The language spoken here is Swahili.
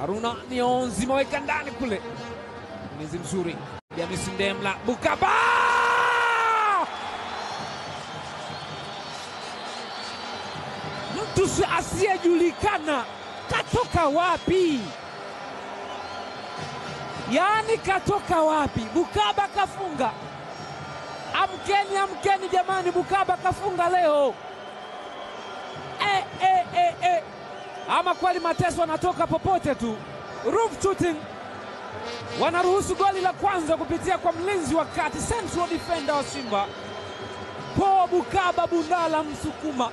Haruna Nionzi maweka ndani kule, mlinzi mzuri Jamisi Ndemla Bukaba mtu si- asiyejulikana katoka wapi? Yaani katoka wapi? Bukaba kafunga. Amkeni, amkeni jamani, Bukaba kafunga leo. Ama kweli Mateso anatoka popote tu. Roof shooting wanaruhusu goli la kwanza kupitia kwa mlinzi wa kati, central defender wa Simba Paul Bukaba Bundala Msukuma.